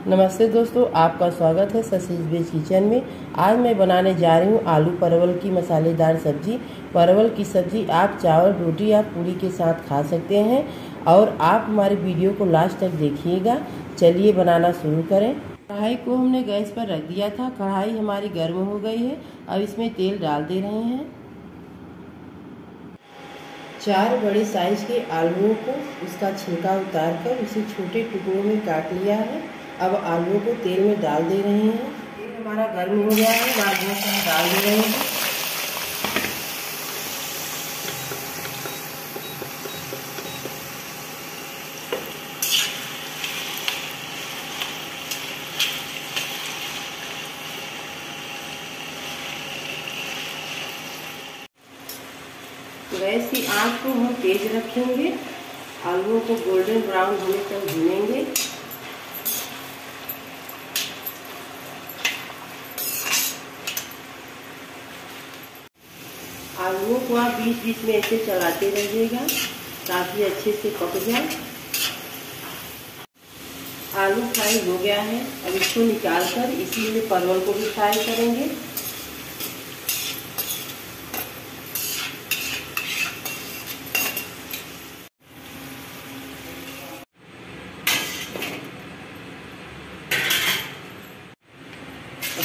नमस्ते दोस्तों, आपका स्वागत है ससीज वेज किचन में। आज मैं बनाने जा रही हूँ आलू परवल की मसालेदार सब्ज़ी। परवल की सब्ज़ी आप चावल, रोटी या पूरी के साथ खा सकते हैं और आप हमारे वीडियो को लास्ट तक देखिएगा। चलिए बनाना शुरू करें। कढ़ाई को हमने गैस पर रख दिया था। कढ़ाई हमारी गर्म हो गई है। अब इसमें तेल डाल दे रहे हैं। चार बड़े साइज़ के आलूओं को उसका छिलका उतार कर उसे छोटे टुकड़ों में काट लिया है। अब आलूओं को तेल में डाल दे रहे हैं। तेल हमारा गर्म हो गया है आलूओं को हम डाल दे रहे हैं। गैस की आँच को हम तेज रखेंगे। आलूओं को गोल्डन ब्राउन होने तक भूनेंगे। आलूओं को आप बीच बीच में ऐसे चलाते रहिएगा ताकि अच्छे से पक जाए। आलू फ्राई हो गया है, अब इसको निकाल कर इसी में परवल को भी फ्राई करेंगे।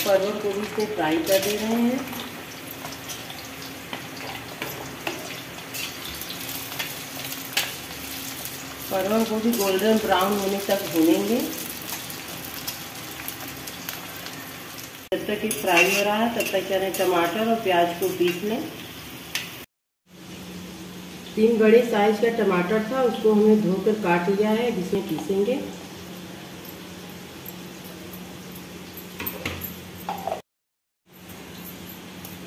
परवल को भी इसमें फ्राई कर दे रहे हैं। परवल को भी गोल्डन ब्राउन होने तक भूनेंगे। जब तक ये फ्राई हो रहा है, तब तक चले टमाटर और प्याज को पीस लें तीन बड़े साइज़ का टमाटर था, उसको हमने धोकर काट लिया है, जिसमें पीसेंगे।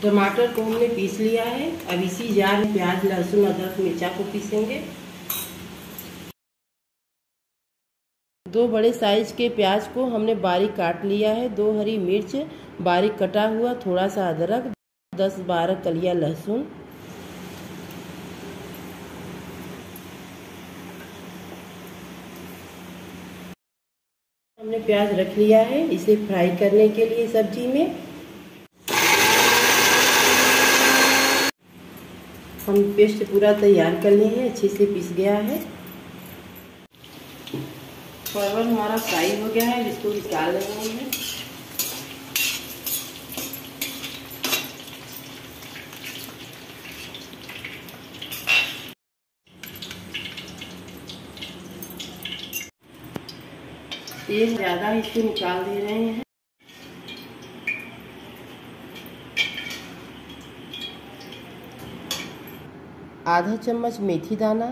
टमाटर को हमने पीस लिया है। अब इसी जार में प्याज, लहसुन, अदरक, मिर्चा को पीसेंगे। दो बड़े साइज़ के प्याज को हमने बारीक काट लिया है। दो हरी मिर्च बारीक कटा हुआ थोड़ा सा अदरक दस बारह कलिया लहसुन। हमने प्याज रख लिया है इसे फ्राई करने के लिए सब्ज़ी में। हम पेस्ट पूरा तैयार कर लिए हैं, अच्छे से पीस गया है। परवल हमारा फ्राई हो गया है इसको निकाल रहे हैं। तेल ज़्यादा इसको निकाल दे रहे हैं। आधा चम्मच मेथी दाना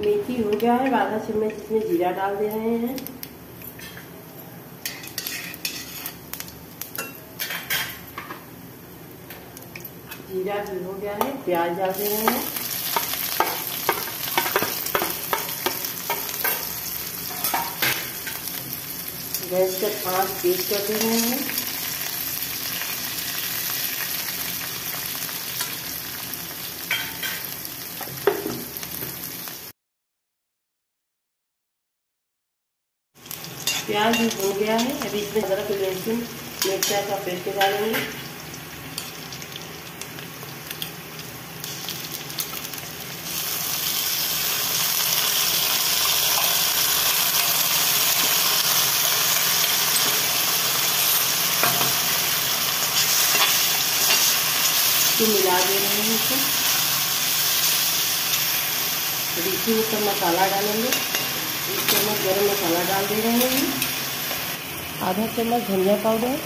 मेथी हो गया है आधा चम्मच इसमें जीरा डाल दे रहे हैं। जीरा भी हो गया है, प्याज डाल दे रहे हैं। गैस का आँच तेज कर दे रहे हैं। प्याज भी भून गया है। अभी इसमें अदरक लहसुन, मिर्चा का पेस्ट डालेंगे। मिला दे रहे हैं इसे अभी इसी में सब मसाला डालेंगे। एक चम्मच गरम मसाला डाल दे रहे हैं। आधा चम्मच धनिया पाउडर,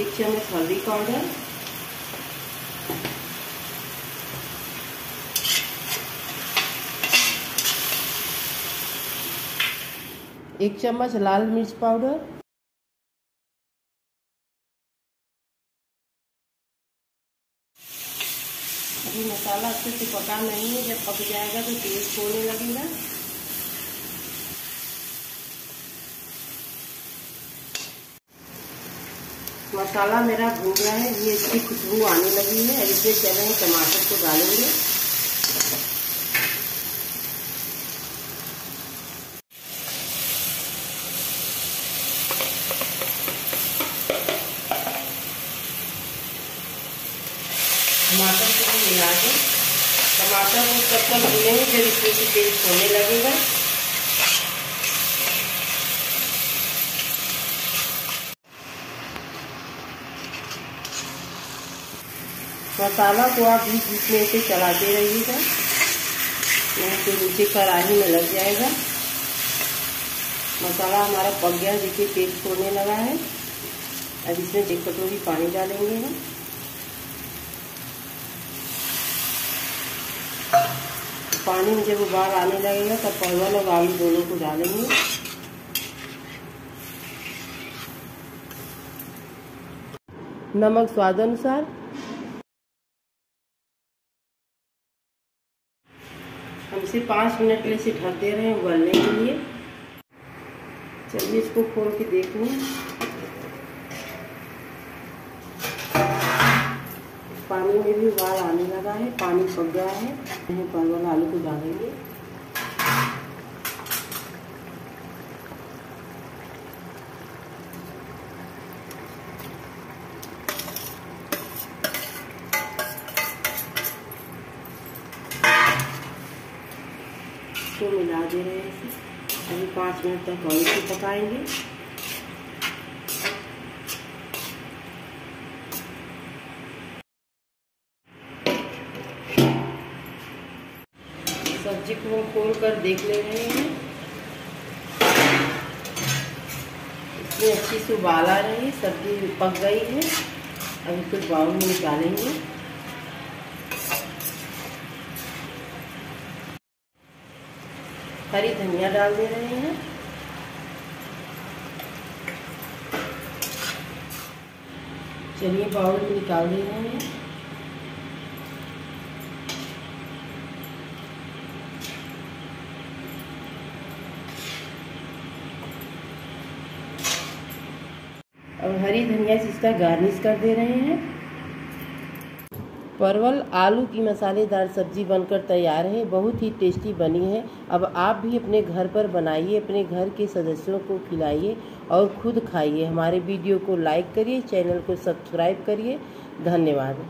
एक चम्मच हल्दी पाउडर, एक चम्मच लाल मिर्च पाउडर अभी मसाला अच्छे से पका नहीं है, जब पक जाएगा तो तेज खोलने लगेगा। मसाला मेरा भूल रहा है, ये इसकी खुशबू आने लगी है इसमें कह रहे हैं टमाटर को डालेंगे टमाटर भी दें टमाटर को तब तक भूनेंगे जब इसमें से पेस्ट होने लगेगा। मसाला को आप बीच बीच में इसे चलाते रहिएगा। तो नीचे कढ़ाई में लग जाएगा। मसाला हमारा पक गया, देखिए पेस्ट होने लगा है। अब इसमें एक कटोरी पानी डालेंगे हम। पानी में जब उबाल आने लगेगा, तब परवल और आलू दोनों को डालेंगे। नमक स्वाद अनुसार हम इसे पाँच मिनट के लिए इसे ढक दे रहे हैं उबलने के लिए। चलिए इसको खोल के देख लें पानी में भी उबाल आने लगा है, पानी पक गया है। परवल आलू को डालेंगे। इसको मिला दे रहे हैं। अभी पाँच मिनट तक और इसे पकाएँगे। सब्ज़ी को हम खोल कर देख ले रहे हैं। इसमें अच्छी से उबाल आ रही है, सब्ज़ी पक गई है। अभी कुछ बाउल में निकालेंगे। हरी धनिया डाल दे रहे हैं। चलिए बाउल में निकाल दे रहे हैं अब हरी धनिया से इसका गार्निश कर दे रहे हैं। परवल, आलू की मसालेदार सब्ज़ी बनकर तैयार है। बहुत ही टेस्टी बनी है। अब आप भी अपने घर पर बनाइए, अपने घर के सदस्यों को खिलाइए और खुद खाइए। हमारे वीडियो को लाइक करिए, चैनल को सब्सक्राइब करिए। धन्यवाद।